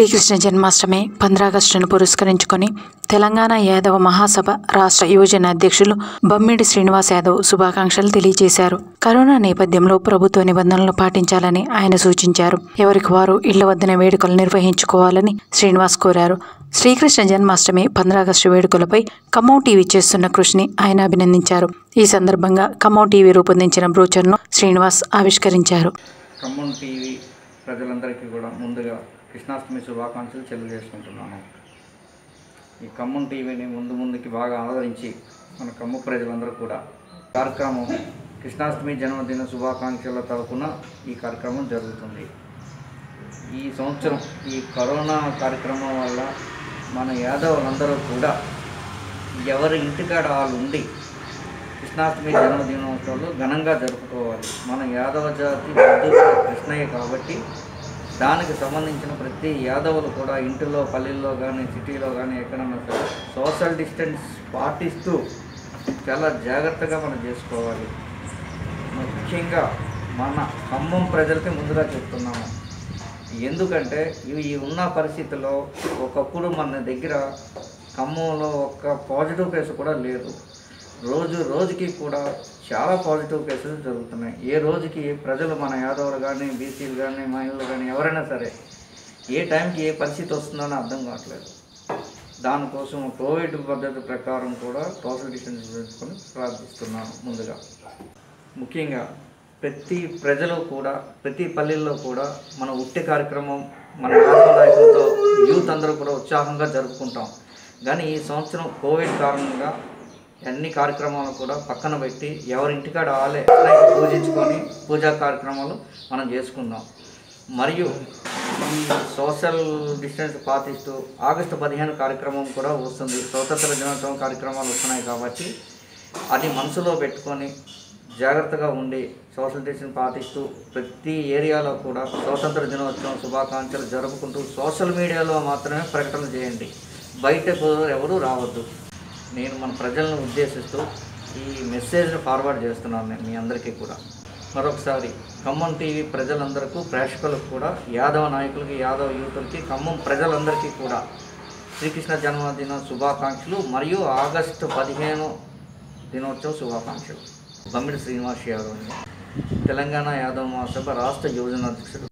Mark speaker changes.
Speaker 1: శ్రీకృష్ణ జన్మాష్టమి పంద్రాగస్టును పురస్కరించుకొని తెలంగాణ యాదవ మహాసభ రాష్ట్ర యువజన అధ్యక్షులు బమ్మిడి శ్రీనివాస్ యాదవ్ శుభాకాంక్షలు తెలియజేశారు. కరోనా నేపథ్యంలో ప్రభుత్వ నిబంధనలు పాటించాలని ఆయన సూచించారు. ఎవరికి వారు ఇళ్ళ వద్దన వేడుకలు నిర్వహించుకోవాలని శ్రీనివాస్ కోరారు. శ్రీకృష్ణ జన్మాష్టమి పంద్రాగస్టు వేడుకలపై ఖమ్మం టీవీ చేస్తున్న కృషిని ఆయన అభినందించారు. ఈ సందర్భంగా ఖమ్మం టీవీ రూపొందించిన బ్రోచర్ను శ్రీనివాస్ ఆవిష్కరించారు.
Speaker 2: టీవీ ప్రజలందరికీ కూడా ముందుగా కృష్ణాష్టమి శుభాకాంక్షలు తెలియజేసుకుంటున్నాను ఈ ఖమ్మం టీవీని ముందు ముందుకి బాగా ఆదరించి మన ఖమ్మం ప్రజలందరూ కూడా కార్యక్రమం కృష్ణాష్టమి జన్మదిన శుభాకాంక్షల తరపున ఈ కార్యక్రమం జరుగుతుంది. ఈ సంవత్సరం ఈ కరోనా కార్యక్రమం వల్ల మన యాదవులందరూ కూడా ఎవరి ఇంటికాడ వాళ్ళు ఉండి కృష్ణాష్టమి జన్మదినోత్సవాలు ఘనంగా జరుపుకోవాలి. మన యాదవ జాతి కృష్ణయ్య కాబట్టి దానికి సంబంధించిన ప్రతి యాదవులు కూడా ఇంటిలో పల్లెల్లో కానీ సిటీలో కానీ ఎక్కడన్నా సరే సోషల్ డిస్టెన్స్ పాటిస్తూ చాలా జాగ్రత్తగా మనం చేసుకోవాలి. ముఖ్యంగా మన ఖమ్మం ప్రజలకి ముందుగా చెప్తున్నాము. ఎందుకంటే ఇవి ఉన్న పరిస్థితుల్లో ఒకప్పుడు మన దగ్గర ఖమ్మంలో ఒక్క పాజిటివ్ కేసు కూడా లేదు. రోజు రోజుకి కూడా చాలా పాజిటివ్ కేసెస్ జరుగుతున్నాయి. ఏ రోజుకి ప్రజలు మన యాదవులు కానీ బీసీలు కానీ మహిళలు కానీ ఎవరైనా సరే ఏ టైంకి ఏ పరిస్థితి వస్తుందని అర్థం కావట్లేదు. దానికోసం కోవిడ్ పద్ధతి ప్రకారం కూడా సోషల్ డిస్టెన్స్ పెంచుకొని ప్రార్థిస్తున్నాను ముందుగా. ముఖ్యంగా ప్రతి ప్రజలు కూడా ప్రతి పల్లెల్లో కూడా మన ఉట్టి కార్యక్రమం మన నాయకులతో యూత్ అందరూ కూడా ఉత్సాహంగా జరుపుకుంటాం. కానీ ఈ సంవత్సరం కోవిడ్ కారణంగా అన్ని కార్యక్రమాలు కూడా పక్కన పెట్టి ఎవరింటికాడ వాళ్ళే పూజించుకొని పూజా కార్యక్రమాలు మనం చేసుకుందాం. మరియు ఈ సోషల్ డిస్టెన్స్ పాటిస్తూ ఆగస్టు పదిహేను కార్యక్రమం కూడా వస్తుంది. స్వతంత్ర దినోత్సవం కార్యక్రమాలు వస్తున్నాయి కాబట్టి అది మనసులో పెట్టుకొని జాగ్రత్తగా ఉండి సోషల్ డిస్టెన్స్ పాటిస్తూ ప్రతి ఏరియాలో కూడా స్వాతంత్ర దినోత్సవం శుభాకాంక్షలు జరుపుకుంటూ సోషల్ మీడియాలో మాత్రమే ప్రకటన చేయండి. బయటకు ఎవరూ రావద్దు. నేను మన ప్రజలను ఉద్దేశిస్తూ ఈ మెసేజ్ని ఫార్వర్డ్ చేస్తున్నాను నేను మీ అందరికీ కూడా. మరొకసారి ఖమ్మం టీవీ ప్రజలందరికీ ప్రేక్షకులకు కూడా యాదవ నాయకులకి యాదవ యూతులకి ఖమ్మం ప్రజలందరికీ కూడా శ్రీకృష్ణ జన్మదిన శుభాకాంక్షలు మరియు ఆగస్టు పదిహేను దినోత్సవ శుభాకాంక్షలు. బమ్మిడి శ్రీనివాస్ యాదవ్ తెలంగాణ యాదవ్ మహాసభ రాష్ట్ర యువజన అధ్యక్షుడు